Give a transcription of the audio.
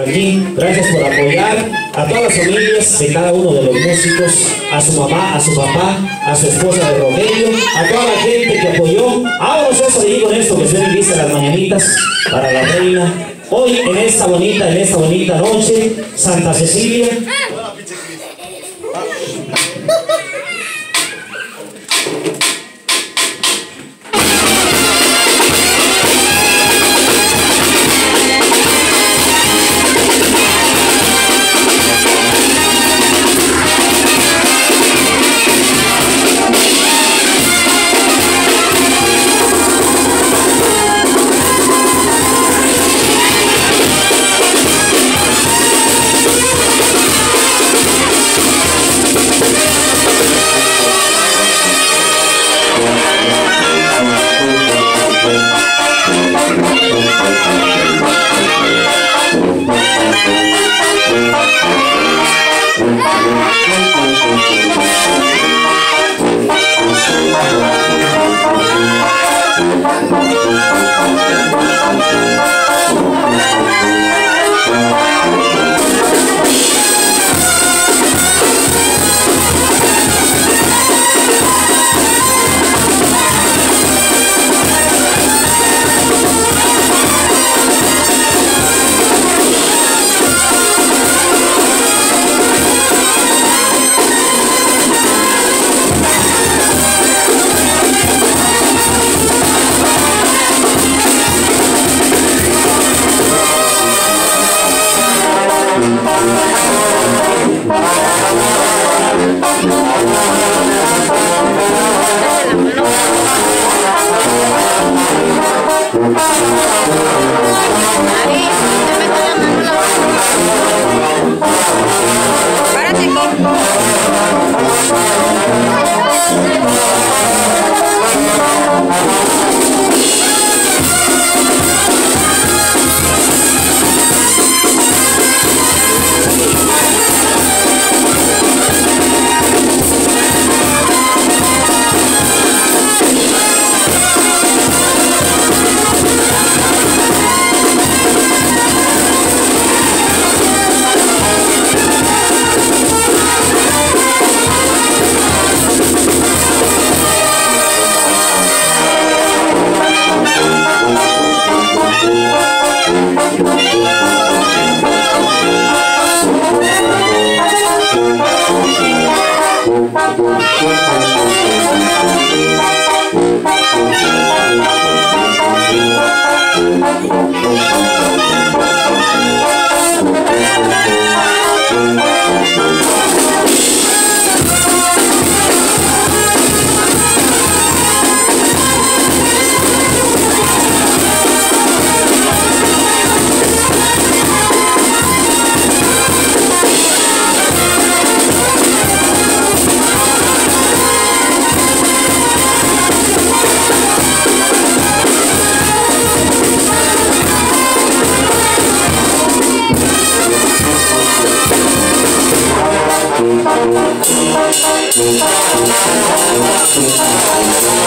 Aquí, gracias por apoyar a todas las familias de cada uno de los músicos, a su mamá, a su papá, a su esposa de Rogelio, a toda la gente que apoyó. Vámonos a seguir con esto que se viste las mañanitas para la reina. Hoy en esta bonita, en esta bonita noche, Santa Cecilia, Thank you. Thank